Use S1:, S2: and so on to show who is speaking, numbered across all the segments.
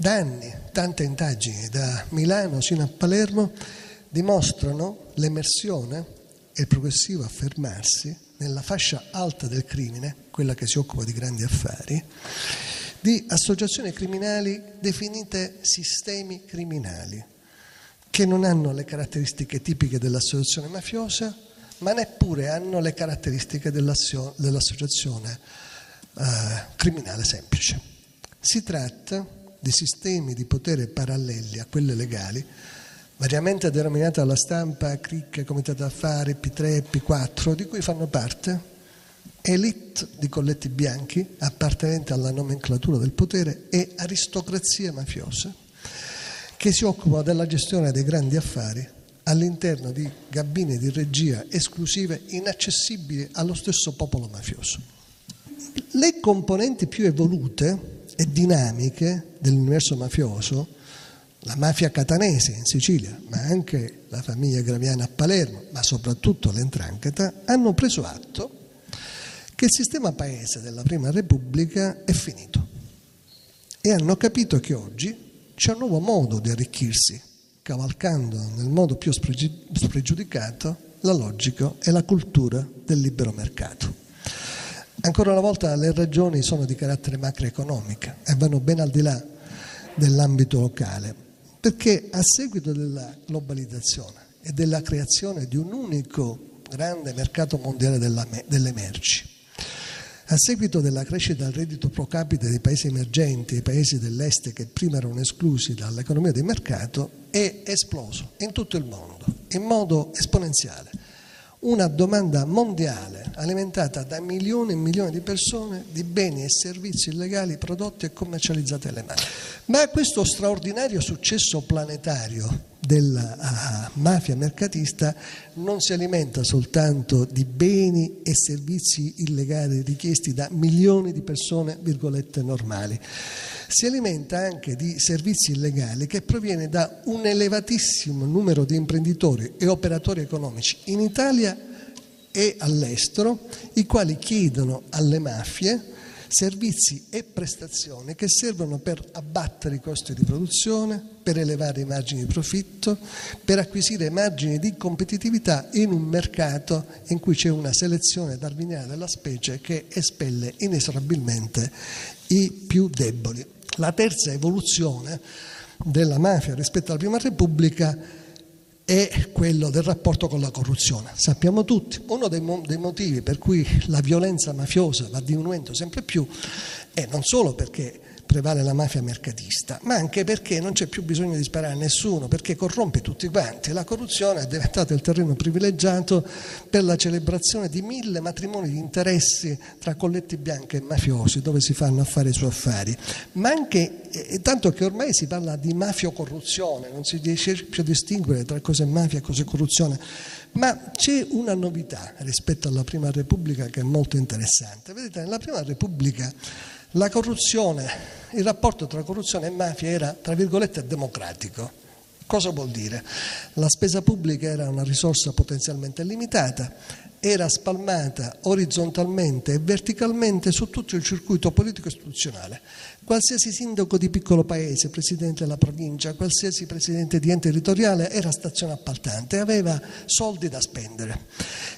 S1: da anni tante indagini, da Milano sino a Palermo, dimostrano l'emersione e il progressivo affermarsi nella fascia alta del crimine, quella che si occupa di grandi affari, di associazioni criminali definite sistemi criminali, che non hanno le caratteristiche tipiche dell'associazione mafiosa, ma neppure hanno le caratteristiche dell'associazione eh, criminale semplice. Si tratta di sistemi di potere paralleli a quelli legali, variamente denominati alla stampa cricche, comitati d'affari, P3 P4, di cui fanno parte elite di colletti bianchi appartenenti alla nomenclatura del potere e aristocrazie mafiose che si occupano della gestione dei grandi affari all'interno di gabine di regia esclusive inaccessibili allo stesso popolo mafioso. Le componenti più evolute e dinamiche dell'universo mafioso, la mafia catanese in Sicilia, ma anche la famiglia Graviana a Palermo, ma soprattutto l'Entrancheta, hanno preso atto che il sistema paese della Prima Repubblica è finito e hanno capito che oggi c'è un nuovo modo di arricchirsi, cavalcando nel modo più spregiudicato la logica e la cultura del libero mercato. Ancora una volta le ragioni sono di carattere macroeconomico e vanno ben al di là dell'ambito locale, perché a seguito della globalizzazione e della creazione di un unico grande mercato mondiale delle merci, a seguito della crescita del reddito pro capite dei paesi emergenti, dei paesi dell'est che prima erano esclusi dall'economia di mercato, è esploso in tutto il mondo, in modo esponenziale una domanda mondiale alimentata da milioni e milioni di persone di beni e servizi illegali prodotti e commercializzati alle mani. Ma questo straordinario successo planetario della uh, mafia mercatista non si alimenta soltanto di beni e servizi illegali richiesti da milioni di persone, virgolette, normali si alimenta anche di servizi illegali che proviene da un elevatissimo numero di imprenditori e operatori economici in Italia e all'estero, i quali chiedono alle mafie servizi e prestazioni che servono per abbattere i costi di produzione, per elevare i margini di profitto, per acquisire margini di competitività in un mercato in cui c'è una selezione darwiniana della specie che espelle inesorabilmente i più deboli. La terza evoluzione della mafia rispetto alla Prima Repubblica è quello del rapporto con la corruzione. Sappiamo tutti, uno dei, mo- dei, motivi per cui la violenza mafiosa va diminuendo sempre più è non solo perché prevale la mafia mercatista, ma anche perché non c'è più bisogno di sparare a nessuno, perché corrompe tutti quanti. La corruzione è diventata il terreno privilegiato per la celebrazione di mille matrimoni di interessi tra colletti bianchi e mafiosi, dove si fanno affari su affari. Ma anche, eh, tanto che ormai si parla di mafio-corruzione, non si riesce più a distinguere tra cosa è mafia e cosa è corruzione. Ma c'è una novità rispetto alla Prima Repubblica che è molto interessante. Vedete, nella Prima Repubblica la corruzione, il rapporto tra corruzione e mafia era, tra virgolette, democratico. Cosa vuol dire? La spesa pubblica era una risorsa potenzialmente limitata, era spalmata orizzontalmente e verticalmente su tutto il circuito politico istituzionale. Qualsiasi sindaco di piccolo paese, presidente della provincia, qualsiasi presidente di ente territoriale era stazione appaltante, aveva soldi da spendere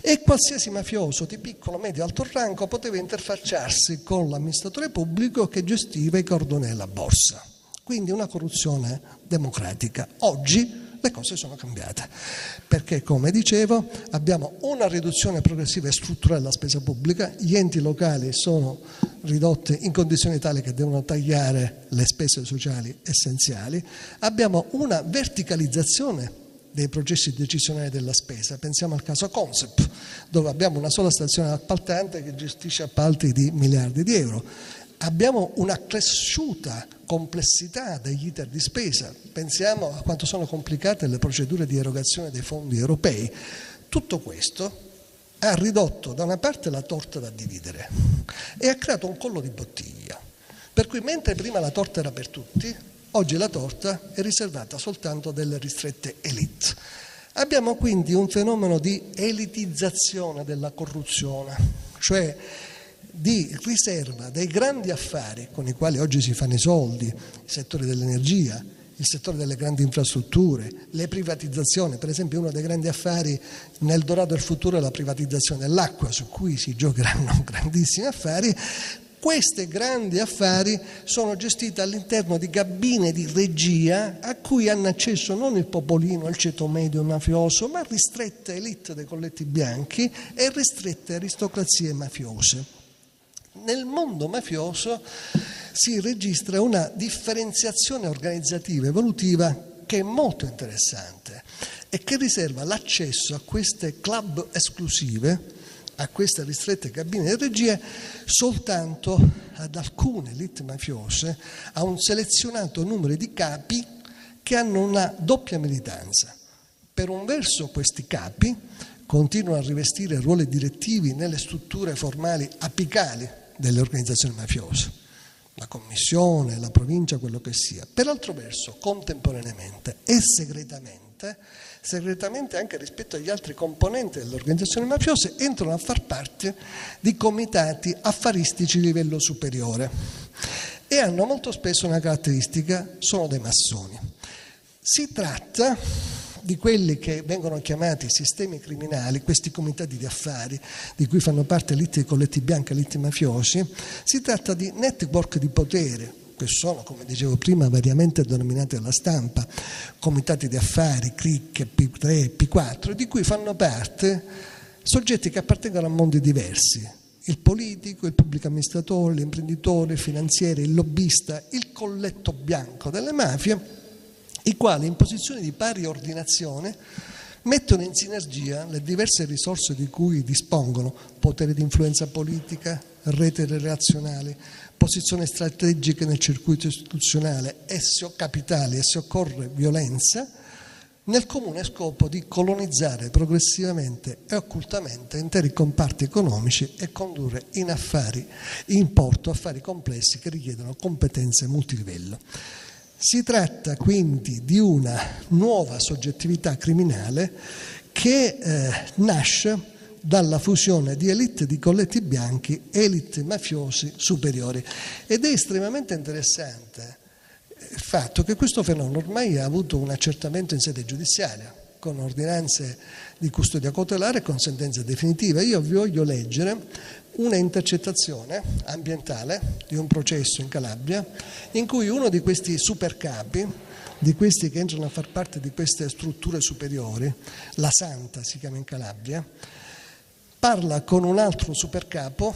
S1: e qualsiasi mafioso di piccolo, medio, alto rango poteva interfacciarsi con l'amministratore pubblico che gestiva i cordoni della borsa. Quindi una corruzione democratica. Oggi le cose sono cambiate, perché come dicevo abbiamo una riduzione progressiva e strutturale della spesa pubblica, gli enti locali sono ridotti in condizioni tali che devono tagliare le spese sociali essenziali, abbiamo una verticalizzazione dei processi decisionali della spesa. Pensiamo al caso Consep, dove abbiamo una sola stazione appaltante che gestisce appalti di miliardi di euro. Abbiamo una cresciuta complessità degli iter di spesa, pensiamo a quanto sono complicate le procedure di erogazione dei fondi europei. Tutto questo ha ridotto da una parte la torta da dividere e ha creato un collo di bottiglia. Per cui mentre prima la torta era per tutti, oggi la torta è riservata soltanto delle ristrette elite. Abbiamo quindi un fenomeno di elitizzazione della corruzione, cioè di riserva dei grandi affari con i quali oggi si fanno i soldi, il settore dell'energia, il settore delle grandi infrastrutture, le privatizzazioni, per esempio uno dei grandi affari nel Dorado del futuro è la privatizzazione dell'acqua, su cui si giocheranno grandissimi affari, queste grandi affari sono gestite all'interno di cabine di regia a cui hanno accesso non il popolino, il ceto medio mafioso, ma ristrette elite dei colletti bianchi e ristrette aristocrazie mafiose. Nel mondo mafioso si registra una differenziazione organizzativa evolutiva che è molto interessante e che riserva l'accesso a queste club esclusive a queste ristrette cabine di regia soltanto ad alcune elite mafiose, a un selezionato numero di capi che hanno una doppia militanza. Per un verso questi capi continuano a rivestire ruoli direttivi nelle strutture formali apicali delle organizzazioni mafiose, la commissione, la provincia, quello che sia. Per altro verso, contemporaneamente e segretamente, segretamente anche rispetto agli altri componenti delle organizzazioni mafiose, entrano a far parte di comitati affaristici di livello superiore e hanno molto spesso una caratteristica, sono dei massoni. Si tratta di quelli che vengono chiamati sistemi criminali, questi comitati di affari di cui fanno parte l'ite dei colletti bianchi e l'ite mafiosi, si tratta di network di potere, che sono, come dicevo prima, variamente denominate dalla stampa, comitati di affari, cricche, P3, P4, di cui fanno parte soggetti che appartengono a mondi diversi. Il politico, il pubblico amministratore, l'imprenditore, il finanziere, il lobbista, il colletto bianco delle mafie, i quali in posizione di pari ordinazione mettono in sinergia le diverse risorse di cui dispongono, potere di influenza politica, rete relazionali, posizioni strategiche nel circuito istituzionale e se capitali e se occorre violenza, nel comune scopo di colonizzare progressivamente e occultamente interi comparti economici e condurre in affari, in porto affari complessi che richiedono competenze multilivello. Si tratta quindi di una nuova soggettività criminale che eh, nasce dalla fusione di elite di colletti bianchi e elite mafiosi superiori. Ed è estremamente interessante il fatto che questo fenomeno ormai ha avuto un accertamento in sede giudiziaria, con ordinanze di custodia cautelare e con sentenze definitive. Io vi voglio leggere una intercettazione ambientale di un processo in Calabria in cui uno di questi supercapi di questi che entrano a far parte di queste strutture superiori, la Santa si chiama in Calabria, parla con un altro supercapo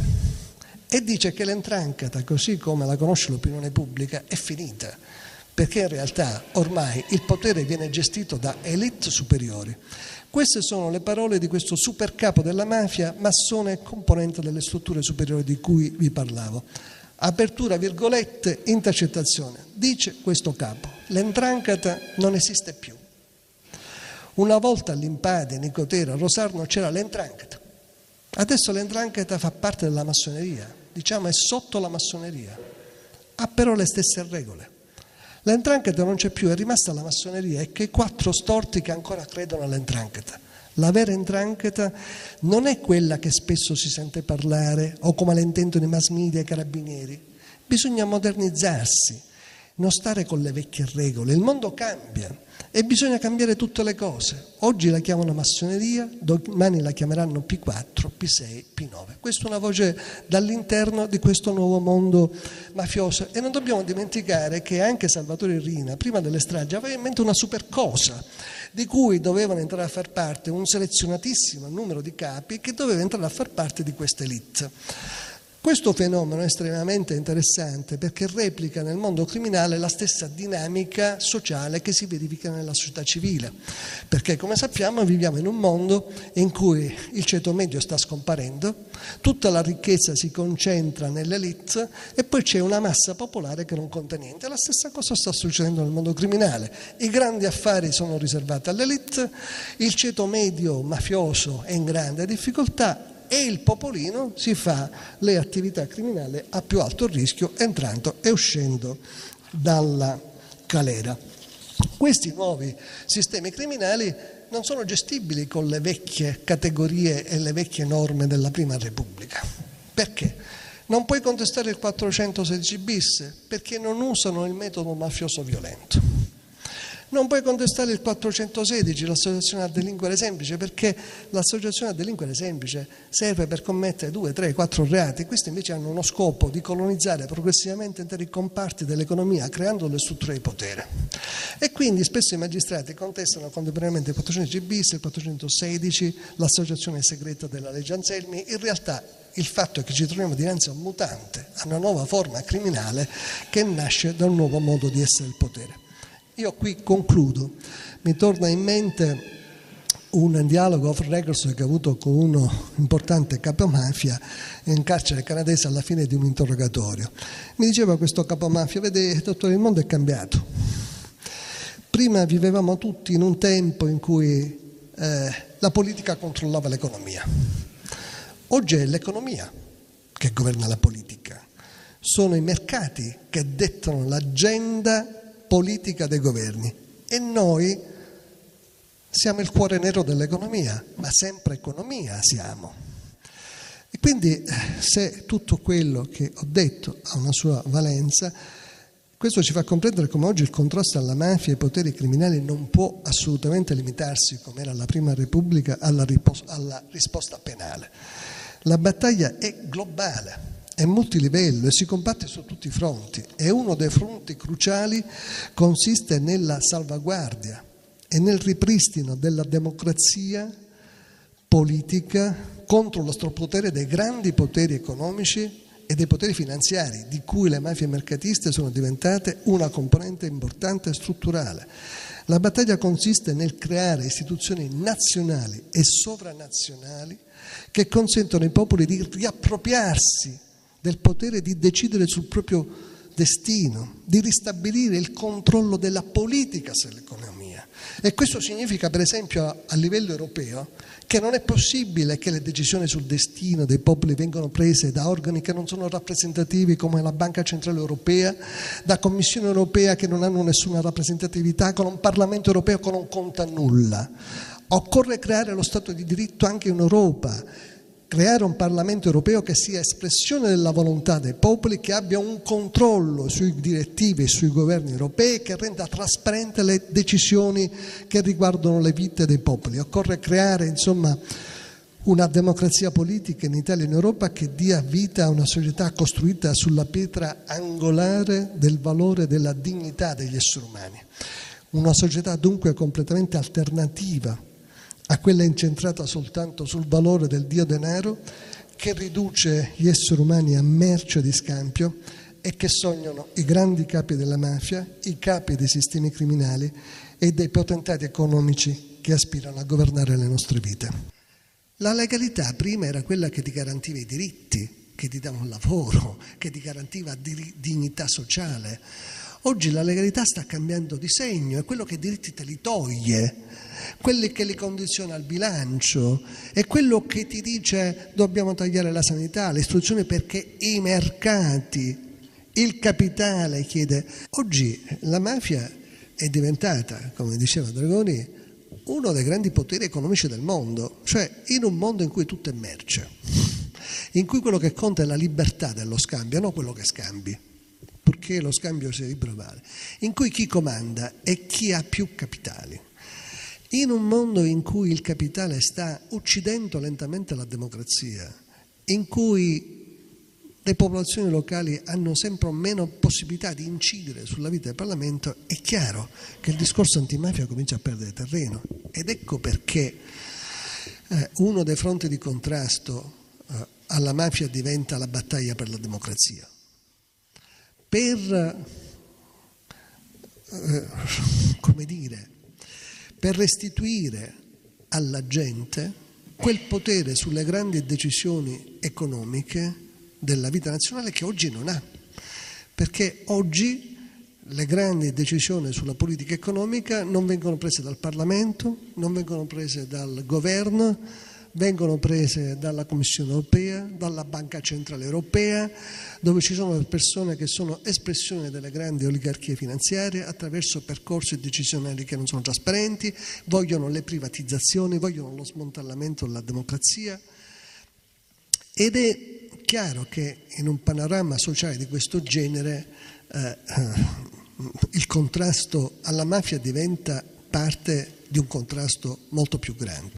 S1: e dice che l'entrancata, così come la conosce l'opinione pubblica, è finita, perché in realtà ormai il potere viene gestito da elite superiori. Queste sono le parole di questo supercapo della mafia, massone e componente delle strutture superiori di cui vi parlavo. Apertura, virgolette, intercettazione. Dice questo capo, l'entrancata non esiste più. Una volta all'Impade, Nicotera, Rosarno c'era l'entrancata Adesso l'endrangheta fa parte della massoneria, diciamo è sotto la massoneria, ha però le stesse regole. L'endrangheta non c'è più, è rimasta la massoneria e quei quattro storti che ancora credono all'endrangheta. La vera endrangheta non è quella che spesso si sente parlare o come la intendono i mass media e i carabinieri. Bisogna modernizzarsi, non stare con le vecchie regole. Il mondo cambia e bisogna cambiare tutte le cose. Oggi la chiamano massoneria, domani la chiameranno P4, P6, P9. Questa è una voce dall'interno di questo nuovo mondo mafioso. E non dobbiamo dimenticare che anche Salvatore Rina, prima delle stragi, aveva in mente una super cosa di cui dovevano entrare a far parte un selezionatissimo numero di capi che doveva entrare a far parte di questa elite. Questo fenomeno è estremamente interessante perché replica nel mondo criminale la stessa dinamica sociale che si verifica nella società civile, perché come sappiamo viviamo in un mondo in cui il ceto medio sta scomparendo, tutta la ricchezza si concentra nell'elite e poi c'è una massa popolare che non conta niente. La stessa cosa sta succedendo nel mondo criminale. I grandi affari sono riservati all'elite, il ceto medio mafioso è in grande difficoltà e il popolino si fa le attività criminali a più alto rischio entrando e uscendo dalla calera. Questi nuovi sistemi criminali non sono gestibili con le vecchie categorie e le vecchie norme della Prima Repubblica. Perché? Non puoi contestare il 416 bis perché non usano il metodo mafioso violento. Non puoi contestare il 416, l'associazione a delinquere semplice, perché l'associazione a delinquere semplice serve per commettere due, tre, quattro reati. Questi invece hanno uno scopo di colonizzare progressivamente interi comparti dell'economia, creando le strutture di potere. E quindi spesso i magistrati contestano contemporaneamente il 416 bis, il 416, l'associazione segreta della legge Anselmi. In realtà il fatto è che ci troviamo dinanzi a un mutante, a una nuova forma criminale che nasce da un nuovo modo di essere il potere. Io qui concludo, mi torna in mente un dialogo off records che ho avuto con uno importante capomafia in carcere canadese alla fine di un interrogatorio. Mi diceva questo capomafia, vede dottore, il mondo è cambiato. Prima vivevamo tutti in un tempo in cui eh, la politica controllava l'economia. Oggi è l'economia che governa la politica. Sono i mercati che dettano l'agenda politica dei governi e noi siamo il cuore nero dell'economia, ma sempre economia siamo. E quindi se tutto quello che ho detto ha una sua valenza, questo ci fa comprendere come oggi il contrasto alla mafia e ai poteri criminali non può assolutamente limitarsi, come era la Prima Repubblica, alla, risposta penale. La battaglia è globale è multilivello e si combatte su tutti i fronti e uno dei fronti cruciali consiste nella salvaguardia e nel ripristino della democrazia politica contro lo strapotere dei grandi poteri economici e dei poteri finanziari, di cui le mafie mercatiste sono diventate una componente importante e strutturale. La battaglia consiste nel creare istituzioni nazionali e sovranazionali che consentono ai popoli di riappropriarsi del potere di decidere sul proprio destino, di ristabilire il controllo della politica sull'economia. E questo significa, per esempio, a livello europeo, che non è possibile che le decisioni sul destino dei popoli vengano prese da organi che non sono rappresentativi come la Banca Centrale Europea, da Commissione Europea che non hanno nessuna rappresentatività, con un Parlamento Europeo che non conta nulla. Occorre creare lo Stato di diritto anche in Europa creare un Parlamento europeo che sia espressione della volontà dei popoli, che abbia un controllo sui direttivi e sui governi europei, che renda trasparente le decisioni che riguardano le vite dei popoli. Occorre creare insomma una democrazia politica in Italia e in Europa che dia vita a una società costruita sulla pietra angolare del valore della dignità degli esseri umani. Una società dunque completamente alternativa a quella incentrata soltanto sul valore del dio denaro che riduce gli esseri umani a merce di scambio e che sognano i grandi capi della mafia, i capi dei sistemi criminali e dei potentati economici che aspirano a governare le nostre vite. La legalità prima era quella che ti garantiva i diritti, che ti dava un lavoro, che ti garantiva dignità sociale. Oggi la legalità sta cambiando di segno, è quello che i diritti te li toglie quelli che li condiziona al bilancio, è quello che ti dice dobbiamo tagliare la sanità, l'istruzione perché i mercati, il capitale chiede. Oggi la mafia è diventata, come diceva Dragoni, uno dei grandi poteri economici del mondo, cioè in un mondo in cui tutto è merce, in cui quello che conta è la libertà dello scambio, non quello che scambi, perché lo scambio sia libero vale, in cui chi comanda è chi ha più capitali. In un mondo in cui il capitale sta uccidendo lentamente la democrazia, in cui le popolazioni locali hanno sempre meno possibilità di incidere sulla vita del Parlamento, è chiaro che il discorso antimafia comincia a perdere terreno. Ed ecco perché eh, uno dei fronti di contrasto eh, alla mafia diventa la battaglia per la democrazia. Per, eh, come dire, per restituire alla gente quel potere sulle grandi decisioni economiche della vita nazionale che oggi non ha. Perché oggi le grandi decisioni sulla politica economica non vengono prese dal Parlamento, non vengono prese dal governo, vengono prese dalla Commissione europea, dalla Banca Centrale Europea, dove ci sono persone che sono espressione delle grandi oligarchie finanziarie attraverso percorsi decisionali che non sono trasparenti, vogliono le privatizzazioni, vogliono lo smantellamento della democrazia ed è chiaro che in un panorama sociale di questo genere eh, il contrasto alla mafia diventa parte di un contrasto molto più grande.